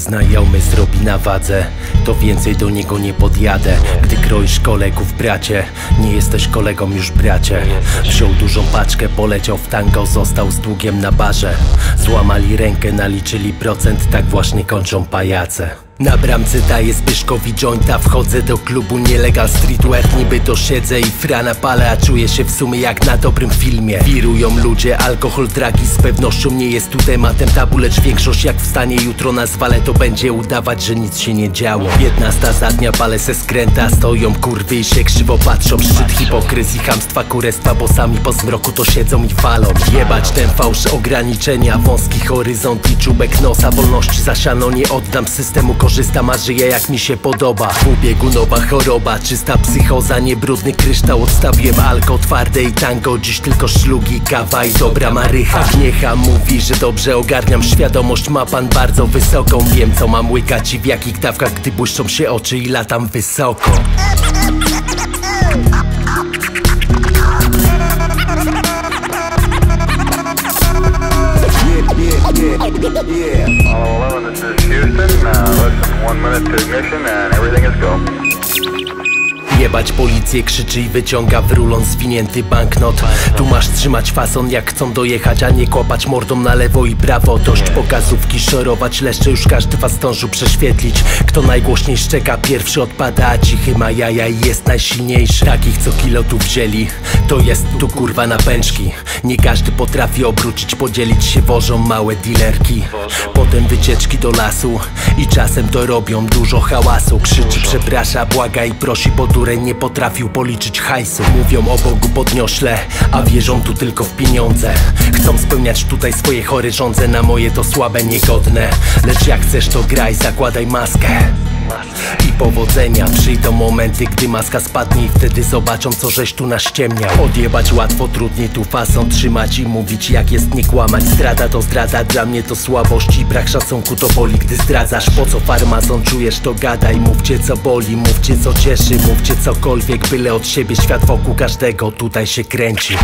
Znajomy zrobi na wadze, to więcej do niego nie podjadę. Gdy kroisz kolegów bracie, nie jesteś kolegą już bracie. Wziął dużą paczkę, poleciał w tango, został z długiem na barze. Złamali rękę, naliczyli procent, tak właśnie kończą pajace na bramce daję Zbyszkowi jointa. Wchodzę do klubu nielegal streetwear. Niby to siedzę i frana palę A czuję się w sumie jak na dobrym filmie. Wirują ludzie, alkohol, dragi. Z pewnością nie jest tu tematem tabu Lecz większość jak wstanie jutro na zwale To będzie udawać, że nic się nie działo. 15 za dnia palę se skręta. Stoją kurwy i się krzywo patrzą. Szczyt hipokryzji, chamstwa, kurestwa Bo sami po zmroku to siedzą i falą Jebać ten fałsz ograniczenia Wąski horyzont i czubek nosa. Wolności zasiano nie oddam systemu Korzystam, a żyję jak mi się podoba. W ubiegu nowa choroba, czysta psychoza Niebrudny kryształ, odstawiłem. Alko Twarde i tango, dziś tylko szlugi Kawa i dobra marycha. Gniecha mówi, że dobrze ogarniam. Świadomość ma pan bardzo wysoką. Wiem co mam łykać i w jakich dawkach Gdy błyszczą się oczy i latam wysoko. All one minute to ignition and everything is go. Jebać policję krzyczy i wyciąga w rulon zwinięty banknot. Tu masz trzymać fason jak chcą dojechać A nie kłapać mordą na lewo i prawo. Dość pokazówki szorować leszcze Już każdy was zdążył prześwietlić. Kto najgłośniej szczeka pierwszy odpada A cichy ma jaja i jest najsilniejszy. Takich co kilo tu wzięli To jest tu kurwa na pęczki. Nie każdy potrafi obrócić Podzielić się wożą małe dealerki. Potem wycieczki do lasu I czasem dorobią dużo hałasu. Krzyczy przeprasza, błaga i prosi bo dureń nie potrafił policzyć hajsu. Mówią o Bogu podniośle, a wierzą tu tylko w pieniądze. Chcą spełniać tutaj swoje żądze Na moje to słabe, niegodne. Lecz jak chcesz to graj, zakładaj maskę i powodzenia Przyjdą momenty, gdy maska spadnie I wtedy zobaczą, co żeś tu naściemniał Odjebać łatwo, trudniej tu fason Trzymać i mówić, jak jest nie kłamać. Zdrada to zdrada, dla mnie to słabość I brak szacunku to boli, gdy zdradzasz Po co farmazon czujesz, to gadaj Mówcie, co boli, mówcie, co cieszy Mówcie cokolwiek, byle od siebie Świat wokół każdego tutaj się kręci